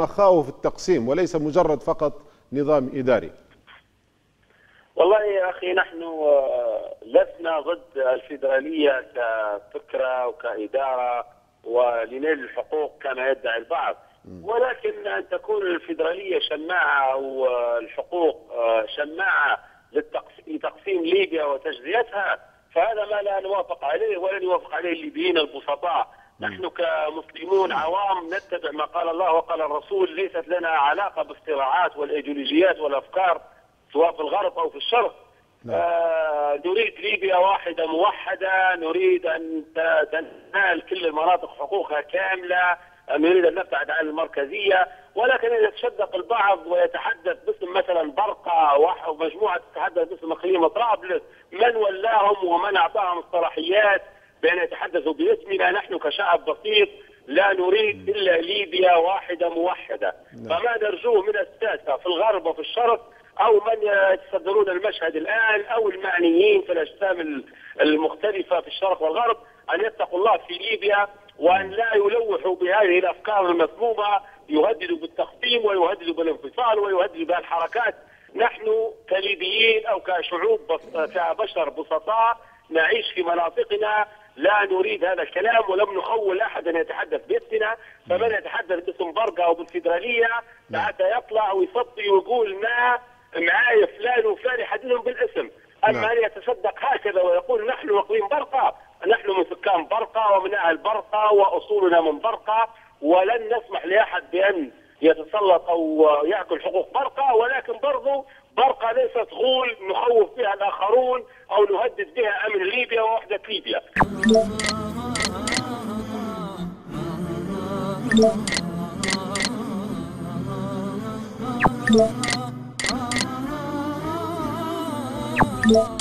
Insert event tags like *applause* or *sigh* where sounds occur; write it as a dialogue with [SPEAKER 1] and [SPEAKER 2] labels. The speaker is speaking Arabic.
[SPEAKER 1] مخاوف التقسيم وليس مجرد فقط نظام إداري.
[SPEAKER 2] والله يا أخي نحن آه، لسنا ضد الفيدرالية كفكرة وكإدارة ولنيل الحقوق كما يدعي البعض. ولكن أن تكون الفيدرالية شماعة والحقوق آه، شماعة لتقسيم ليبيا وتجزيتها فهذا ما لا نوافق عليه ولن يوافق عليه الليبيين البسطاء نحن كمسلمون عوام نتبع ما قال الله وقال الرسول ليست لنا علاقة بافتراعات والإيديولوجيات والأفكار سواء في الغرب أو في الشرق. نعم. آه نريد ليبيا واحدة موحدة نريد أن تنال كل المناطق حقوقها كاملة نريد أن نبتعد عن المركزية. ولكن إذا تشدق البعض ويتحدث باسم مثلا برقة ومجموعة تتحدث باسم إقليم طرابلس من ولاهم ومن أعطاهم الصلاحيات بأن يتحدثوا باسمنا نحن كشعب بسيط لا نريد إلا ليبيا واحدة موحدة. نعم. فما نرجوه من الساسة في الغرب وفي الشرق أو من يتصدرون المشهد الآن أو المعنيين في الأجسام المختلفة في الشرق والغرب أن يتقوا الله في ليبيا وأن لا يلوحوا بهذه الأفكار المسمومة يهددوا بالتقسيم ويهددوا بالانفصال ويهددوا بالحركات. نحن كليبيين أو كشعوب كبشر بسطاء نعيش في مناطقنا لا نريد هذا الكلام ولم نخول أحد أن يتحدث باسمنا فمن يتحدث باسم برقة أو بالفدراليه حتى يطلع ويصدي ويقول ما معايا فلان وفلان يحددهم بالاسم. أما أن يتصدق هكذا ويقول نحن اقليم برقة نحن من سكان برقة ومن أهل برقة وأصولنا من برقة ولن نسمح لأحد بأن يتسلط أو يأكل حقوق برقة ولكن برضو برقة ليست غول الآخرون أو نهدد بها أمن ليبيا ووحدة ليبيا.
[SPEAKER 3] Yeah. *laughs*